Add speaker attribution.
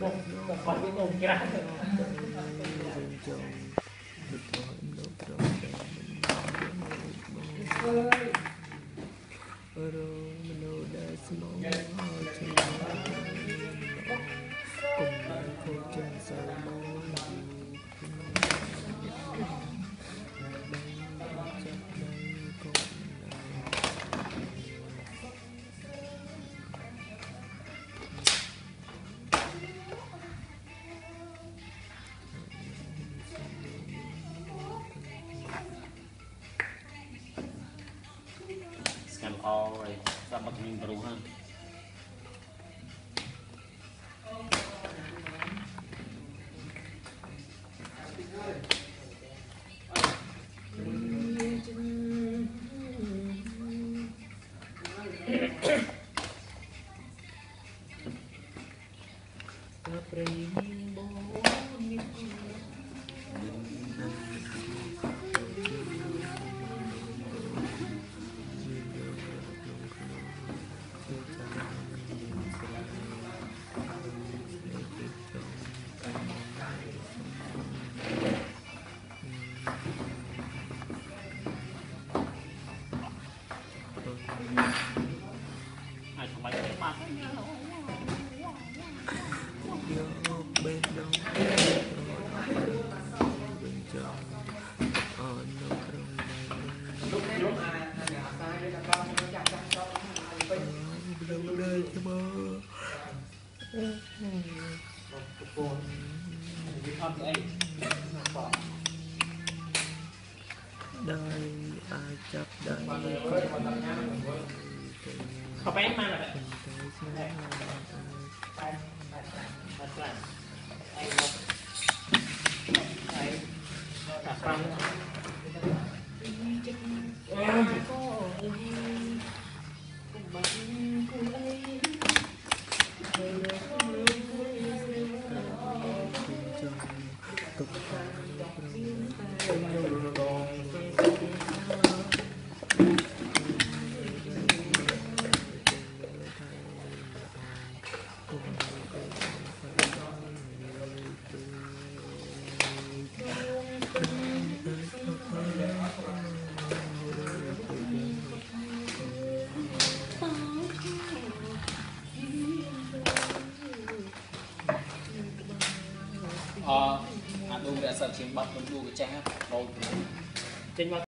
Speaker 1: បុកបាត់វាទៅ ស្កា
Speaker 2: ន់ល្អហើយសម្បត្តិមានប្រុសហ្នឹង
Speaker 3: តែ
Speaker 2: អាចថ្មីទៅបាត់
Speaker 3: យកបេះដូងវិញចង់អននៅក្នុងដៃ
Speaker 1: lúc lúc à nhà sai đây là con nó chặt chặt cho nó bình
Speaker 3: ដឹងដែរថ្ម
Speaker 1: cồn vì con thì anh bỏ
Speaker 3: ដែរអាចចាប់ដៃ
Speaker 1: mà
Speaker 3: ក៏
Speaker 1: rồi rồi mà tầm nha
Speaker 2: ខបែកមកហើយ
Speaker 3: តែស្នេហាអាច
Speaker 1: bạn bạn bạn
Speaker 2: បាត់ខ្លាំ ង
Speaker 1: anh nó anh
Speaker 2: តាប្រាំ
Speaker 4: អអាឌូរៈសិតជាងបាត់ក្នុងឌូកចាស់បោក
Speaker 2: ចេញមក